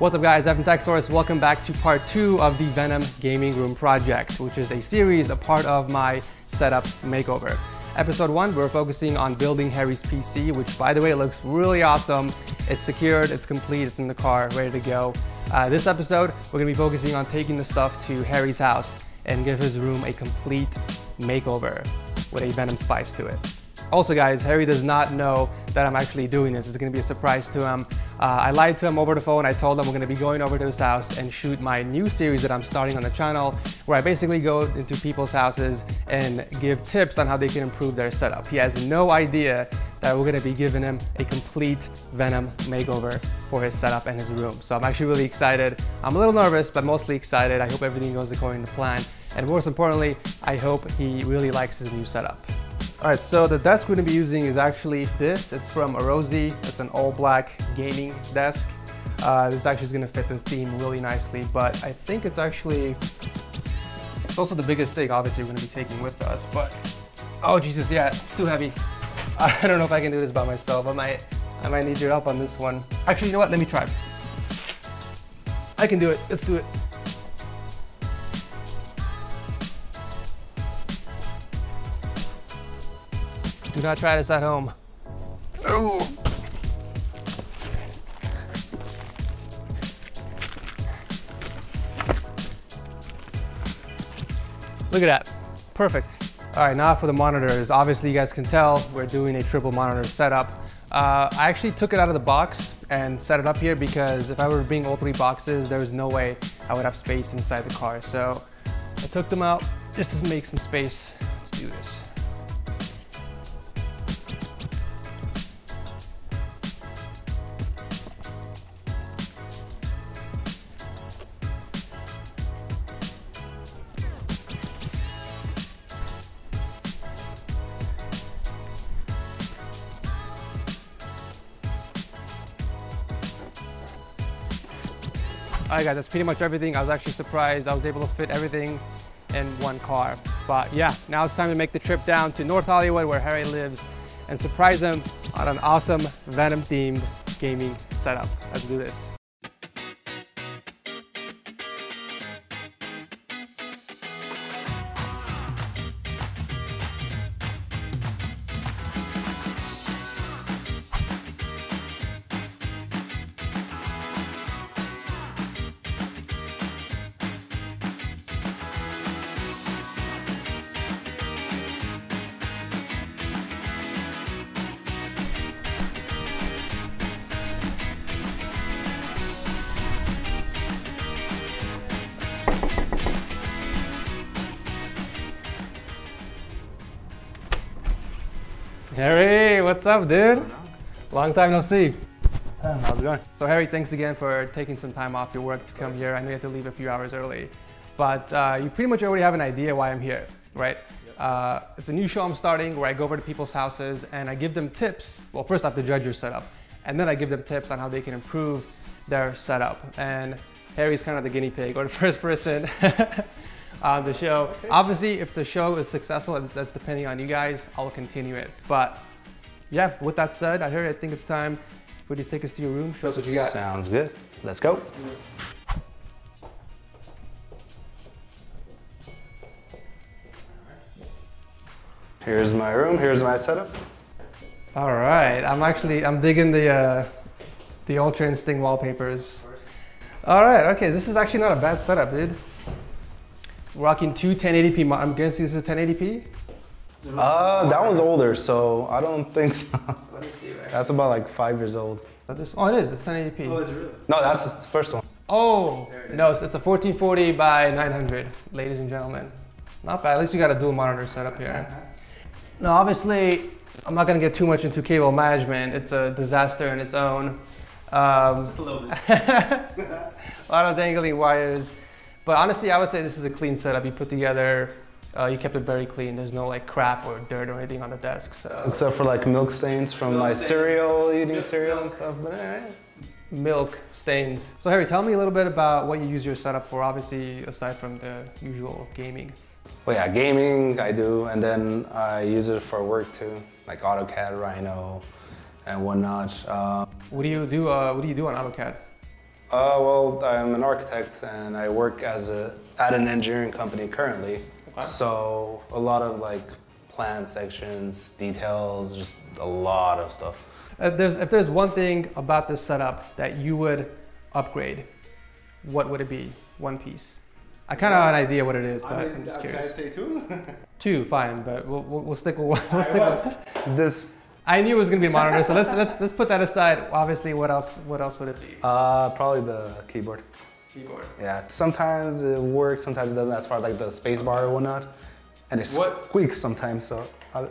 What's up guys, Evan Techsource. Welcome back to part two of the Venom Gaming Room project, which is a series, a part of my setup makeover. Episode one, we're focusing on building Harry's PC, which by the way, looks really awesome. It's secured, it's complete, it's in the car, ready to go. Uh, this episode, we're gonna be focusing on taking the stuff to Harry's house and give his room a complete makeover with a Venom spice to it. Also guys, Harry does not know that I'm actually doing this. It's gonna be a surprise to him. Uh, I lied to him over the phone. I told him we're gonna be going over to his house and shoot my new series that I'm starting on the channel, where I basically go into people's houses and give tips on how they can improve their setup. He has no idea that we're gonna be giving him a complete Venom makeover for his setup and his room. So I'm actually really excited. I'm a little nervous, but mostly excited. I hope everything goes according to plan. And most importantly, I hope he really likes his new setup. All right, so the desk we're gonna be using is actually this. It's from Arozzi. It's an all black gaming desk. Uh, this actually is gonna fit this theme really nicely, but I think it's actually, it's also the biggest thing obviously we're gonna be taking with us, but, oh Jesus, yeah, it's too heavy. I don't know if I can do this by myself. I might, I might need your help on this one. Actually, you know what, let me try. I can do it, let's do it. Do not try this at home. Look at that, perfect. All right, now for the monitors. Obviously you guys can tell we're doing a triple monitor setup. Uh, I actually took it out of the box and set it up here because if I were to bring all three boxes, there was no way I would have space inside the car. So I took them out just to make some space. Let's do this. All right guys, that's pretty much everything. I was actually surprised I was able to fit everything in one car. But yeah, now it's time to make the trip down to North Hollywood where Harry lives and surprise him on an awesome Venom themed gaming setup. Let's do this. Harry, what's up, dude? Long time no see. How's it going? So Harry, thanks again for taking some time off your work to come here. I know you had to leave a few hours early, but uh, you pretty much already have an idea why I'm here, right? Uh, it's a new show I'm starting where I go over to people's houses and I give them tips. Well, first I have to judge your setup, and then I give them tips on how they can improve their setup. And Harry's kind of the guinea pig or the first person on the show. Obviously, if the show is successful, that's depending on you guys, I'll continue it. But yeah, with that said, I heard I think it's time for you to take us to your room. Show us what you got. Sounds good. Let's go. Here's my room. Here's my setup. All right, I'm actually I'm digging the uh, the Ultra Instinct wallpapers. All right, okay, this is actually not a bad setup, dude. Rocking two 1080p. I'm guessing this is 1080p. Uh, that one's older, so I don't think so. Let me see. That's about like five years old. This, oh, it is. It's 1080p. Oh, is it really? No, that's the first one. Oh, no, it's, it's a 1440 by 900, ladies and gentlemen. Not bad. At least you got a dual monitor setup here. Now, obviously, I'm not going to get too much into cable management. It's a disaster in its own. Um, Just a little bit. a lot of dangling wires. But honestly, I would say this is a clean setup. You put together, uh, you kept it very clean. There's no like crap or dirt or anything on the desk. So Except for like milk stains from Milk my stains. cereal, eating cereal and stuff. But eh, milk stains. So Harry, tell me a little bit about what you use your setup for. Obviously, aside from the usual gaming. well, yeah, gaming I do, and then I use it for work too, like AutoCAD, Rhino, and whatnot. Um, What do you do? Uh, what do you do on AutoCAD? Uh, well, I'm an architect and I work as a at an engineering company currently. Okay. So a lot of like plan sections, details, just a lot of stuff. If there's, if there's one thing about this setup that you would upgrade, what would it be? One piece. I kind of have an idea what it is, but I am just curious. I say two? Two, fine, but we'll, we'll, we'll stick with one. We'll stick with, this, I knew it was gonna be a monitor, so let's, let's, let's put that aside. Obviously, what else, what else would it be? uh, probably the keyboard. Keyboard. Yeah, sometimes it works, sometimes it doesn't as far as like the space bar or whatnot. And it What- squeaks sometimes, so I,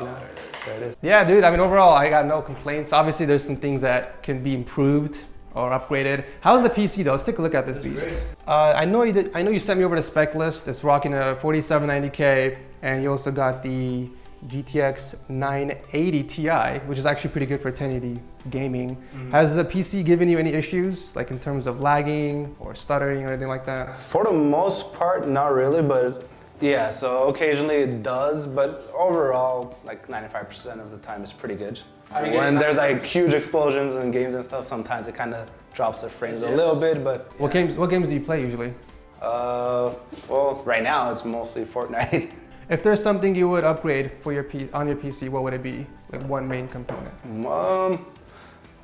yeah, there it is. Yeah, dude. I mean, overall, I got no complaints. Obviously, there's some things that can be improved or upgraded. How's the PC though? Let's take a look at this beast. Uh, I know you did. I know you sent me over the spec list. It's rocking a 4790K, and you also got the GTX 980 Ti, which is actually pretty good for 1080 gaming. Has the PC given you any issues, like in terms of lagging or stuttering or anything like that? For the most part, not really, but yeah, so occasionally it does, but overall, like 95% of the time is pretty good. Are you getting- When there's like huge explosions in games and stuff, sometimes it kind of drops the frames a little bit, but What games? What games do you play usually? uh, well, right now it's mostly Fortnite. If there's something you would upgrade for your P- on your PC, what would it be? Like one main component. um,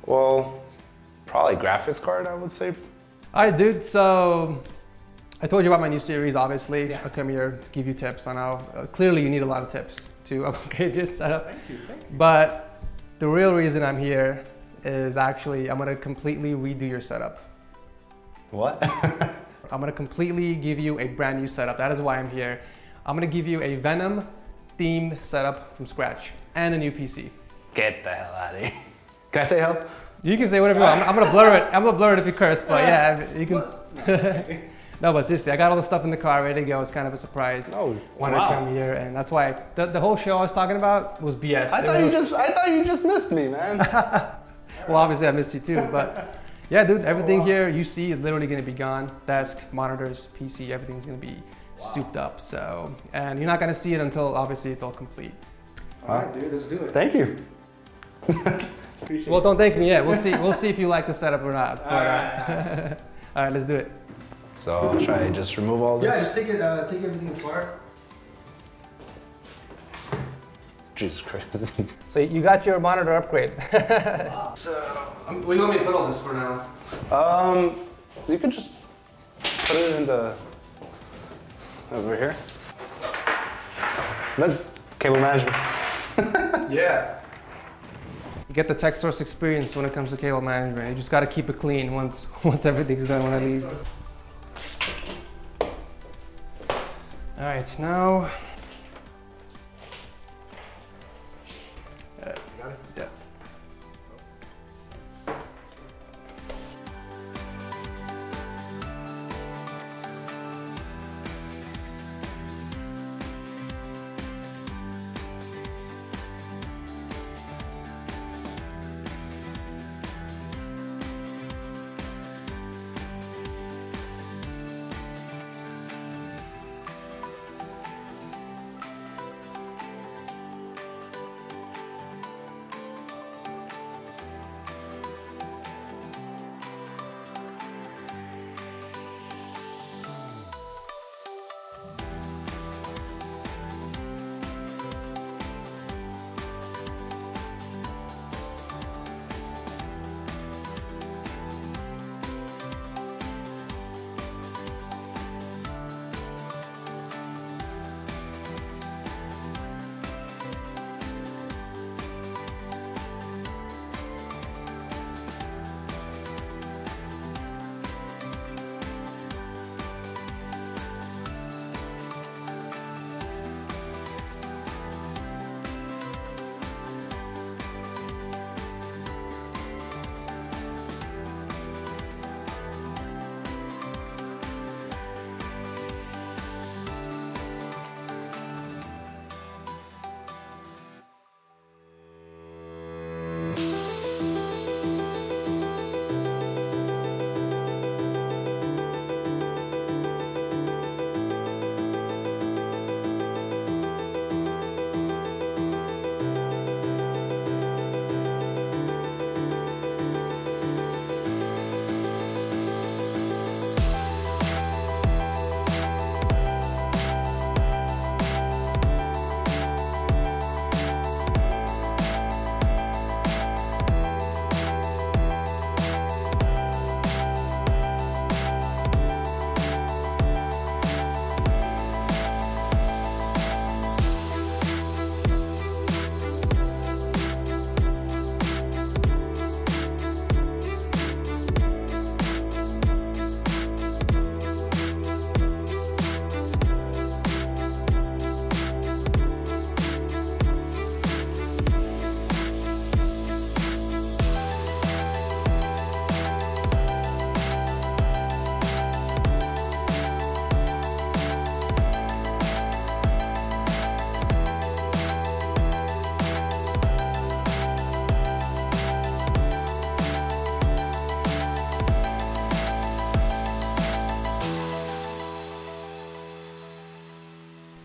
well, probably graphics card, I would say. All right, dude. So I told you about my new series. Obviously, Yeah. I come here to give you tips on how. Uh, clearly, you need a lot of tips to upgrade your setup. Thank you, thank you. But the real reason I'm here is actually I'm gonna completely redo your setup. What? I'm gonna completely give you a brand new setup. That is why I'm here. I'm gonna give you a Venom themed setup from scratch and a new PC. Get the hell out of here. Can I say help? You can say whatever you want. I'm, I'm gonna blur it. I'm gonna blur it if you curse, but yeah, you can. no, but seriously, I got all the stuff in the car ready to go. It's kind of a surprise Oh, when I come here, and that's why the, the whole show I was talking about was BS. I It thought you just, I thought you just missed me, man. Well, obviously I missed you too, but yeah, dude, everything oh, here you see is literally gonna be gone. Desk, monitors, PC, everything's gonna be souped up. So, and you're not gonna see it until obviously it's all complete. All right, dude, let's do it. Thank you. Well, don't thank me yet. We'll see. We'll see if you like the setup or not. But, uh, all right, let's do it. So should I just remove all this? Yeah, just take it. Uh, take everything apart. Jesus Christ. So you got your monitor upgrade. so, um, where do you want me to put all this for now? um, you could just put it in the over here. Look, cable management. Yeah. You get the tech source experience when it comes to cable management. You just got to keep it clean once once everything's done when I leave. All right, now.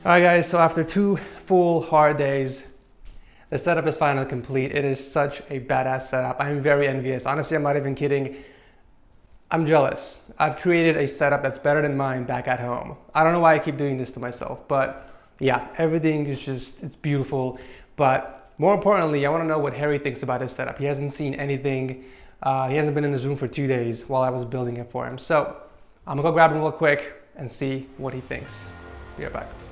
All right guys, so after two full hard days, the setup is finally complete. It is such a badass setup. I'm very envious. Honestly, I'm not even kidding. I'm jealous. I've created a setup that's better than mine back at home. I don't know why I keep doing this to myself, but yeah, everything is just, it's beautiful. But more importantly, I wanna know what Harry thinks about his setup. He hasn't seen anything. Uh, he hasn't been in the Zoom for two days while I was building it for him. So I'm gonna go grab him real quick and see what he thinks. Be right back.